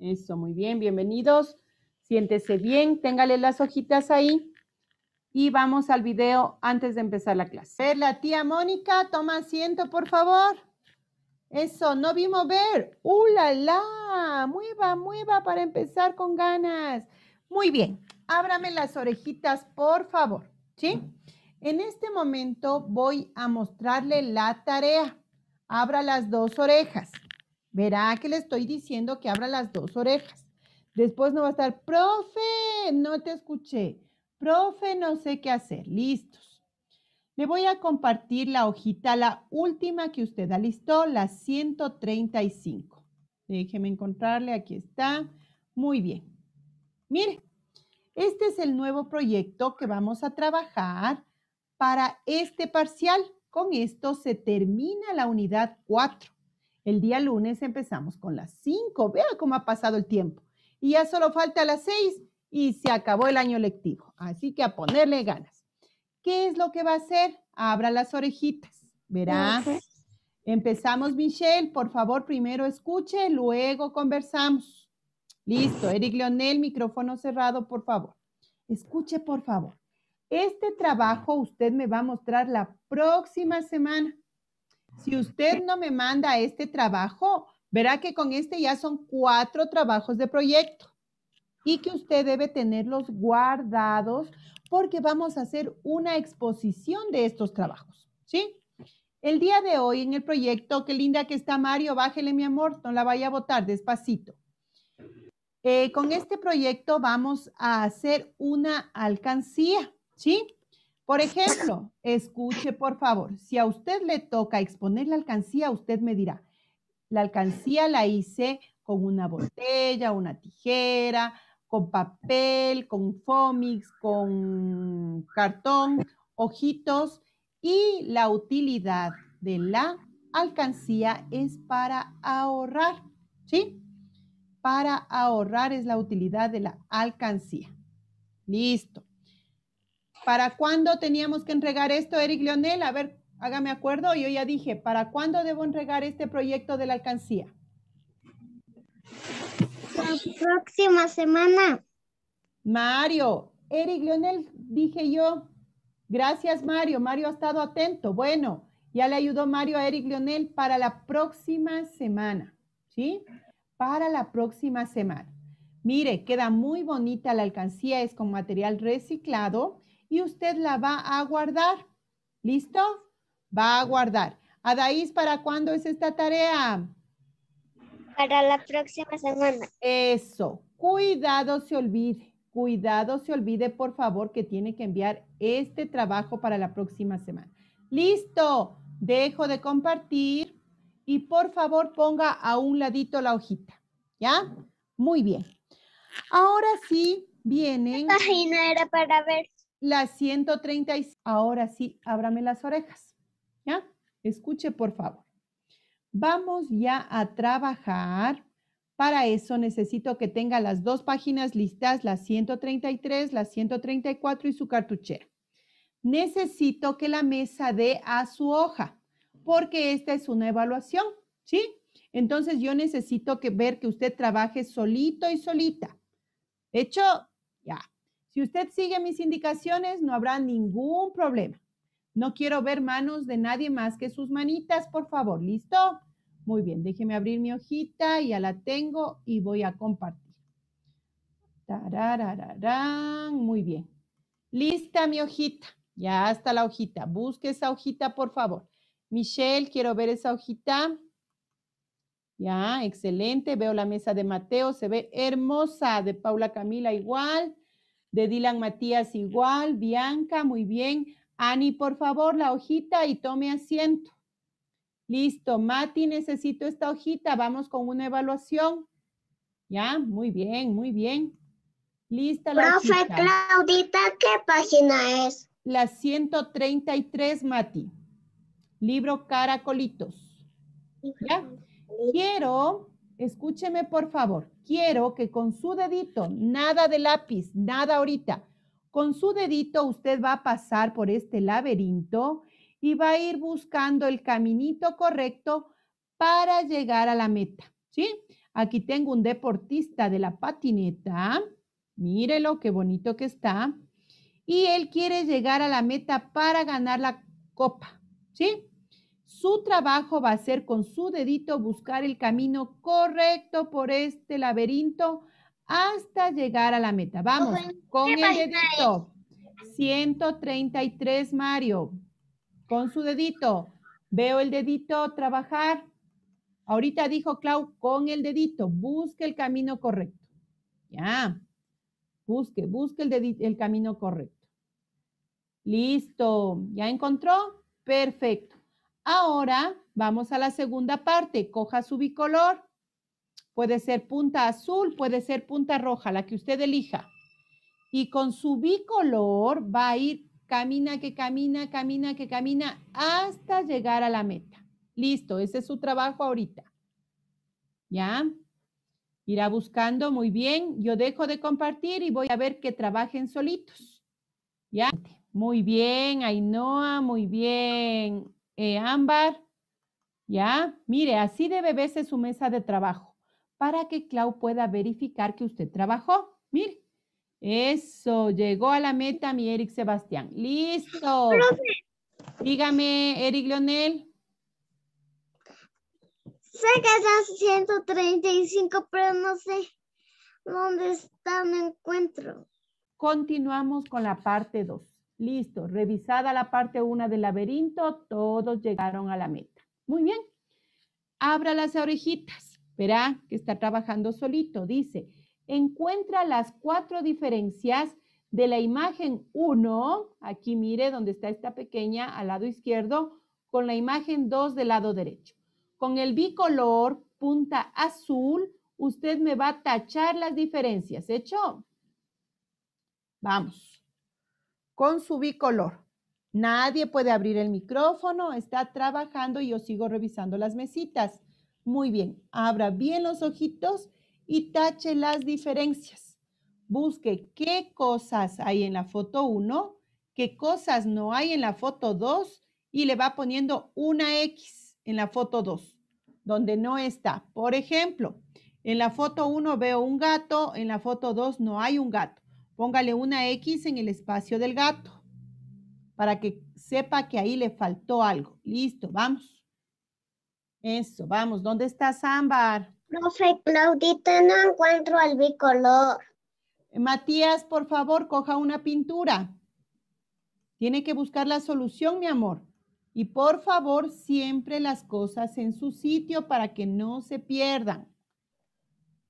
Eso, muy bien, bienvenidos. Siéntese bien, téngale las hojitas ahí. Y vamos al video antes de empezar la clase. La tía Mónica, toma asiento, por favor. Eso, no vimos ver. ¡Uh, la, la! Mueva, mueva para empezar con ganas. Muy bien, ábrame las orejitas, por favor. ¿Sí? En este momento voy a mostrarle la tarea. Abra las dos orejas. Verá que le estoy diciendo que abra las dos orejas. Después no va a estar, profe, no te escuché. Profe, no sé qué hacer. Listos. Le voy a compartir la hojita, la última que usted alistó, la 135. Déjeme encontrarle, aquí está. Muy bien. Mire, este es el nuevo proyecto que vamos a trabajar para este parcial. Con esto se termina la unidad 4. El día lunes empezamos con las 5. Vea cómo ha pasado el tiempo. Y ya solo falta las 6 y se acabó el año lectivo. Así que a ponerle ganas. ¿Qué es lo que va a hacer? Abra las orejitas. Verá. Empezamos, Michelle. Por favor, primero escuche, luego conversamos. Listo. Eric Leonel, micrófono cerrado, por favor. Escuche, por favor. Este trabajo usted me va a mostrar la próxima semana. Si usted no me manda este trabajo, verá que con este ya son cuatro trabajos de proyecto y que usted debe tenerlos guardados porque vamos a hacer una exposición de estos trabajos, ¿sí? El día de hoy en el proyecto, qué linda que está Mario, bájele mi amor, no la vaya a botar despacito. Eh, con este proyecto vamos a hacer una alcancía, ¿sí? Por ejemplo, escuche por favor, si a usted le toca exponer la alcancía, usted me dirá, la alcancía la hice con una botella, una tijera, con papel, con fomix, con cartón, ojitos y la utilidad de la alcancía es para ahorrar, ¿sí? Para ahorrar es la utilidad de la alcancía. Listo. ¿Para cuándo teníamos que entregar esto, Eric Leonel? A ver, hágame acuerdo. Yo ya dije, ¿para cuándo debo entregar este proyecto de la alcancía? La próxima semana. Mario, Eric Leonel, dije yo. Gracias, Mario. Mario ha estado atento. Bueno, ya le ayudó Mario a Eric Leonel para la próxima semana. ¿Sí? Para la próxima semana. Mire, queda muy bonita la alcancía, es con material reciclado y usted la va a guardar. ¿Listo? Va a guardar. Adaís, ¿para cuándo es esta tarea? Para la próxima semana. Eso. Cuidado se olvide. Cuidado se olvide, por favor, que tiene que enviar este trabajo para la próxima semana. Listo. Dejo de compartir y por favor ponga a un ladito la hojita. ¿Ya? Muy bien. Ahora sí vienen. La página era para ver la 136. Ahora sí, ábrame las orejas. ¿Ya? Escuche, por favor. Vamos ya a trabajar. Para eso necesito que tenga las dos páginas listas, la 133, la 134 y su cartuchera. Necesito que la mesa dé a su hoja, porque esta es una evaluación, ¿sí? Entonces yo necesito que ver que usted trabaje solito y solita. Hecho, ya, si usted sigue mis indicaciones, no habrá ningún problema. No quiero ver manos de nadie más que sus manitas, por favor. ¿Listo? Muy bien, déjeme abrir mi hojita, ya la tengo y voy a compartir. Muy bien. Lista mi hojita, ya está la hojita. Busque esa hojita, por favor. Michelle, quiero ver esa hojita. Ya, excelente. Veo la mesa de Mateo, se ve hermosa. De Paula Camila igual de Dylan Matías igual, Bianca, muy bien. Ani, por favor, la hojita y tome asiento. Listo, Mati, necesito esta hojita, vamos con una evaluación. Ya, muy bien, muy bien. Lista la Profe Claudita, ¿qué página es? La 133, Mati. Libro Caracolitos. ¿Ya? Quiero escúcheme por favor, quiero que con su dedito, nada de lápiz, nada ahorita, con su dedito usted va a pasar por este laberinto y va a ir buscando el caminito correcto para llegar a la meta, ¿sí? Aquí tengo un deportista de la patineta. Mírelo, qué bonito que está. Y él quiere llegar a la meta para ganar la copa, ¿sí? Su trabajo va a ser con su dedito buscar el camino correcto por este laberinto hasta llegar a la meta. Vamos, con el dedito. 133, Mario. Con su dedito. Veo el dedito trabajar. Ahorita dijo Clau, con el dedito, busque el camino correcto. Ya. Busque, busque el, el camino correcto. Listo. ¿Ya encontró? Perfecto. Ahora vamos a la segunda parte. Coja su bicolor. Puede ser punta azul, puede ser punta roja, la que usted elija. Y con su bicolor va a ir camina que camina, camina que camina hasta llegar a la meta. Listo, ese es su trabajo ahorita. ¿Ya? Irá buscando muy bien. Yo dejo de compartir y voy a ver que trabajen solitos. ¿Ya? Muy bien, Ainhoa, muy bien. Eh, Ámbar, ¿ya? Mire, así debe verse su mesa de trabajo para que Clau pueda verificar que usted trabajó. Mire, eso, llegó a la meta mi Eric Sebastián. Listo. Dígame, Eric Leonel. Sé que son 135, pero no sé dónde está, no encuentro. Continuamos con la parte 2. Listo, revisada la parte 1 del laberinto, todos llegaron a la meta. Muy bien. Abra las orejitas. Verá que está trabajando solito. Dice, encuentra las cuatro diferencias de la imagen 1, aquí mire donde está esta pequeña al lado izquierdo, con la imagen 2 del lado derecho. Con el bicolor punta azul, usted me va a tachar las diferencias. ¿Hecho? Vamos con su bicolor. Nadie puede abrir el micrófono, está trabajando y yo sigo revisando las mesitas. Muy bien, abra bien los ojitos y tache las diferencias. Busque qué cosas hay en la foto 1, qué cosas no hay en la foto 2 y le va poniendo una X en la foto 2, donde no está. Por ejemplo, en la foto 1 veo un gato, en la foto 2 no hay un gato. Póngale una X en el espacio del gato para que sepa que ahí le faltó algo. Listo, vamos. Eso, vamos. ¿Dónde está Ámbar? Profe Claudita, no encuentro el bicolor. Matías, por favor, coja una pintura. Tiene que buscar la solución, mi amor. Y por favor, siempre las cosas en su sitio para que no se pierdan.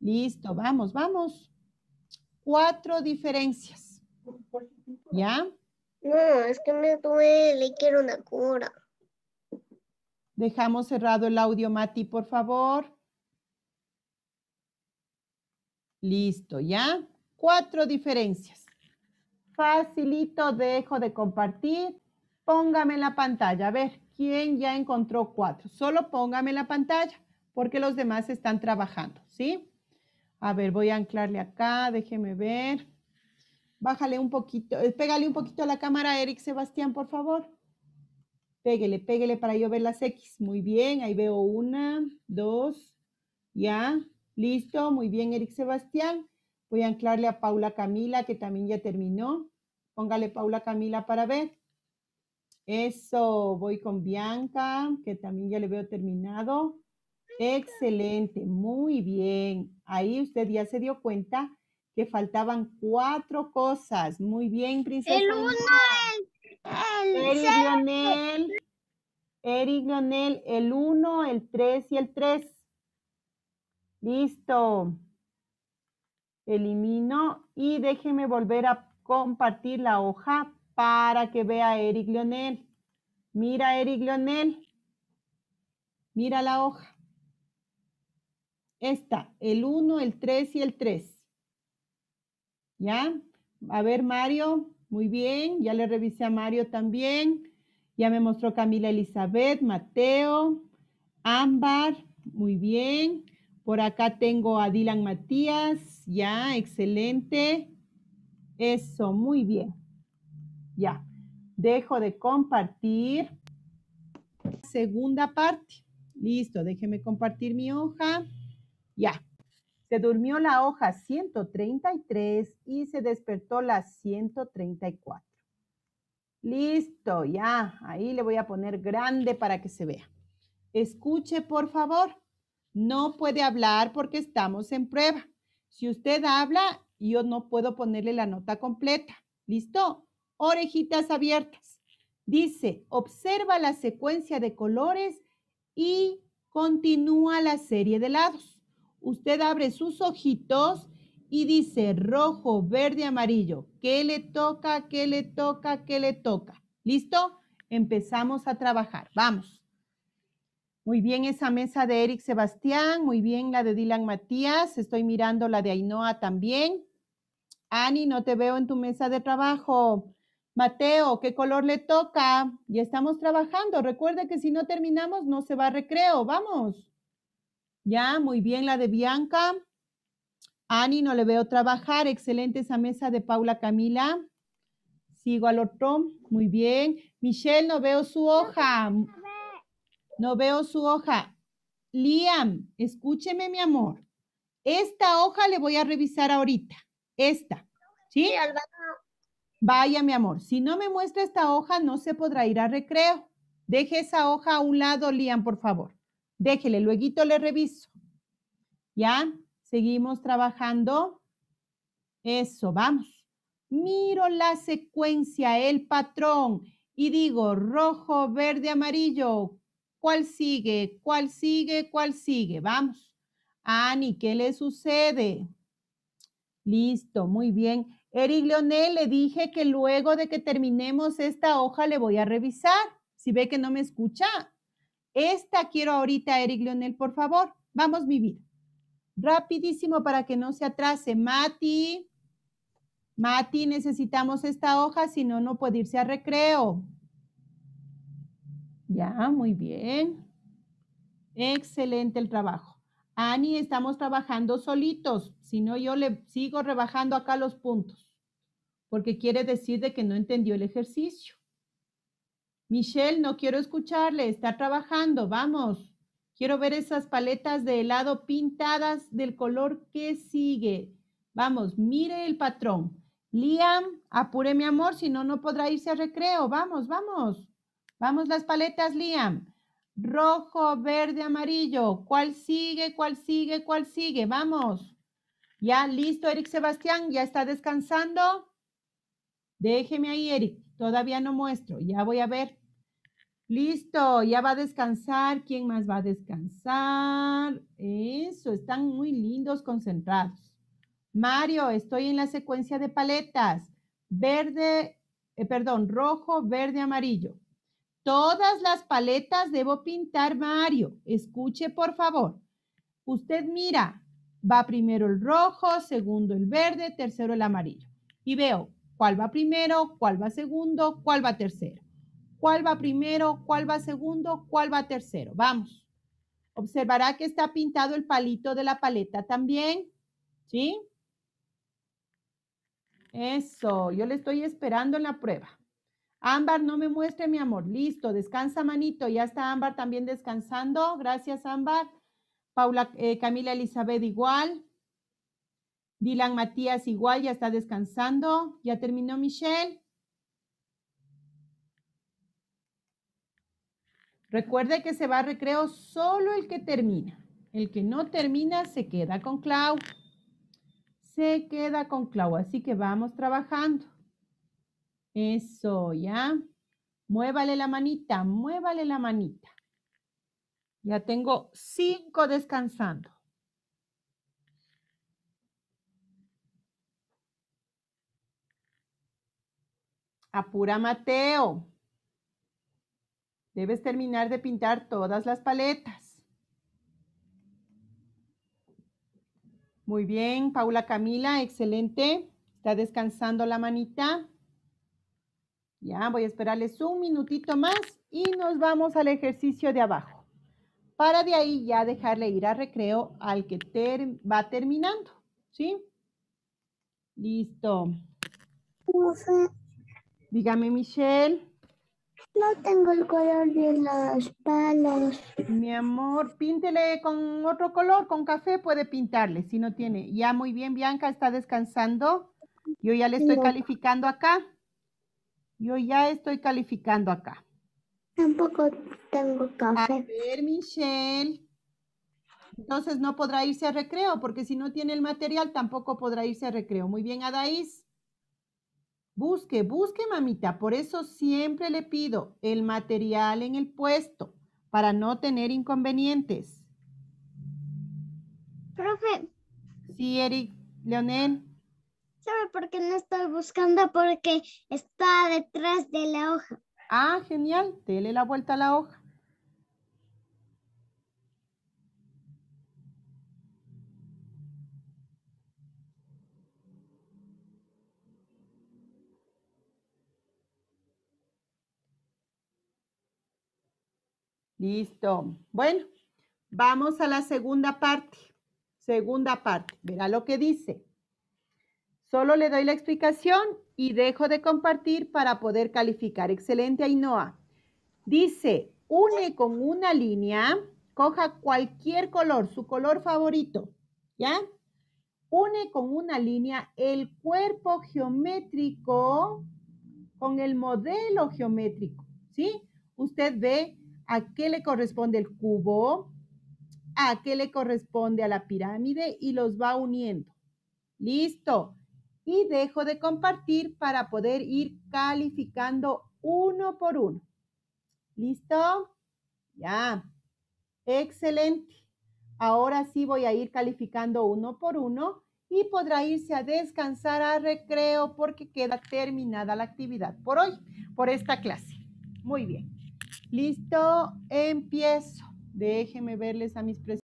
Listo, vamos, vamos cuatro diferencias. ¿Ya? No, es que me duele y quiero una cura. Dejamos cerrado el audio, Mati, por favor. Listo, ¿ya? Cuatro diferencias. Facilito, dejo de compartir. Póngame en la pantalla. A ver, ¿quién ya encontró cuatro? Solo póngame en la pantalla porque los demás están trabajando, ¿sí? A ver, voy a anclarle acá, déjeme ver. Bájale un poquito, eh, pégale un poquito a la cámara, Eric Sebastián, por favor. Péguele, péguele para yo ver las X. Muy bien, ahí veo una, dos, ya. Listo, muy bien, Eric Sebastián. Voy a anclarle a Paula Camila, que también ya terminó. Póngale Paula Camila para ver. Eso, voy con Bianca, que también ya le veo terminado. Excelente, muy bien. Ahí usted ya se dio cuenta que faltaban cuatro cosas. Muy bien, princesa. El uno, el, el Eric Lionel. Eric Lionel, el uno, el tres y el tres. Listo. Elimino y déjeme volver a compartir la hoja para que vea Eric Lionel. Mira, Eric Lionel. Mira la hoja. Esta, el 1, el 3 y el 3. ¿Ya? A ver, Mario, muy bien. Ya le revisé a Mario también. Ya me mostró Camila Elizabeth, Mateo, Ámbar, muy bien. Por acá tengo a Dylan Matías, ya, excelente. Eso, muy bien. Ya, dejo de compartir. Segunda parte. Listo, déjeme compartir mi hoja. Ya, Se durmió la hoja 133 y se despertó la 134. Listo, ya. Ahí le voy a poner grande para que se vea. Escuche, por favor. No puede hablar porque estamos en prueba. Si usted habla, yo no puedo ponerle la nota completa. ¿Listo? Orejitas abiertas. Dice, observa la secuencia de colores y continúa la serie de lados. Usted abre sus ojitos y dice rojo, verde, amarillo. ¿Qué le toca? ¿Qué le toca? ¿Qué le toca? ¿Listo? Empezamos a trabajar. Vamos. Muy bien esa mesa de Eric Sebastián, muy bien la de Dylan Matías, estoy mirando la de Ainhoa también. Ani, no te veo en tu mesa de trabajo. Mateo, ¿qué color le toca? Ya estamos trabajando. Recuerde que si no terminamos, no se va a recreo. Vamos. Ya, muy bien la de Bianca. Ani, no le veo trabajar. Excelente esa mesa de Paula Camila. Sigo al otro. Muy bien. Michelle, no veo su hoja. No veo su hoja. Liam, escúcheme, mi amor. Esta hoja le voy a revisar ahorita. Esta. ¿Sí? Vaya, mi amor. Si no me muestra esta hoja, no se podrá ir a recreo. Deje esa hoja a un lado, Liam, por favor. Déjele, luego le reviso. ¿Ya? Seguimos trabajando. Eso, vamos. Miro la secuencia, el patrón, y digo rojo, verde, amarillo. ¿Cuál sigue? ¿Cuál sigue? ¿Cuál sigue? Vamos. Ani, ¿qué le sucede? Listo, muy bien. Eric Leonel, le dije que luego de que terminemos esta hoja le voy a revisar. Si ve que no me escucha. Esta quiero ahorita, Eric Leonel, por favor. Vamos, mi vida. Rapidísimo para que no se atrase. Mati, Mati, necesitamos esta hoja, si no, no puede irse a recreo. Ya, muy bien. Excelente el trabajo. Ani, estamos trabajando solitos. Si no, yo le sigo rebajando acá los puntos. Porque quiere decir de que no entendió el ejercicio. Michelle, no quiero escucharle. Está trabajando. Vamos. Quiero ver esas paletas de helado pintadas del color que sigue. Vamos, mire el patrón. Liam, apure mi amor, si no, no podrá irse a recreo. Vamos, vamos. Vamos las paletas, Liam. Rojo, verde, amarillo. ¿Cuál sigue? ¿Cuál sigue? ¿Cuál sigue? Vamos. Ya, listo, Eric Sebastián. ¿Ya está descansando? Déjeme ahí, Eric. Todavía no muestro. Ya voy a ver. Listo, ya va a descansar. ¿Quién más va a descansar? Eso, están muy lindos, concentrados. Mario, estoy en la secuencia de paletas. Verde, eh, perdón, rojo, verde, amarillo. Todas las paletas debo pintar, Mario. Escuche, por favor. Usted mira, va primero el rojo, segundo el verde, tercero el amarillo. Y veo cuál va primero, cuál va segundo, cuál va tercero cuál va primero, cuál va segundo, cuál va tercero. Vamos. Observará que está pintado el palito de la paleta también. ¿Sí? Eso, yo le estoy esperando en la prueba. Ámbar, no me muestre mi amor. Listo, descansa manito. Ya está Ámbar también descansando. Gracias, Ámbar. Paula, eh, Camila Elizabeth igual. Dylan Matías igual, ya está descansando. Ya terminó Michelle. Recuerde que se va a recreo solo el que termina. El que no termina se queda con Clau. Se queda con Clau, así que vamos trabajando. Eso, ¿ya? Muévale la manita, muévale la manita. Ya tengo cinco descansando. Apura Mateo. Debes terminar de pintar todas las paletas. Muy bien, Paula Camila, excelente. Está descansando la manita. Ya, voy a esperarles un minutito más y nos vamos al ejercicio de abajo. Para de ahí ya dejarle ir a recreo al que va terminando, ¿sí? Listo. Dígame, Michelle. No tengo el color de los palos. Mi amor, píntele con otro color, con café puede pintarle, si no tiene. Ya muy bien, Bianca está descansando. Yo ya le estoy No. calificando acá. Yo ya estoy calificando acá. Tampoco tengo A café. ver, Michelle. Entonces no podrá irse a recreo, porque si no tiene el material, tampoco podrá irse a recreo. Muy bien, Adaís. Busque, busque, mamita. Por eso siempre le pido el material en el puesto, para no tener inconvenientes. Profe, Sí, Eric, Leonel. ¿sabe por qué no estoy buscando? Porque está detrás de la hoja. Ah, genial. Dele la vuelta a la hoja. Listo. Bueno, vamos a la segunda parte. Segunda parte. Verá lo que dice. Solo le doy la explicación y dejo de compartir para poder calificar. Excelente, Ainhoa. Dice, une con una línea, coja cualquier color, su color favorito, ¿ya? Une con una línea el cuerpo geométrico con el modelo geométrico, ¿sí? Usted ve a qué le corresponde el cubo, a qué le corresponde a la pirámide y los va uniendo. Listo. Y dejo de compartir para poder ir calificando uno por uno. ¿Listo? Ya. Excelente. Ahora sí voy a ir calificando uno por uno y podrá irse a descansar a recreo porque queda terminada la actividad por hoy, por esta clase. Muy bien. Listo, empiezo. Déjenme verles a mis presentaciones.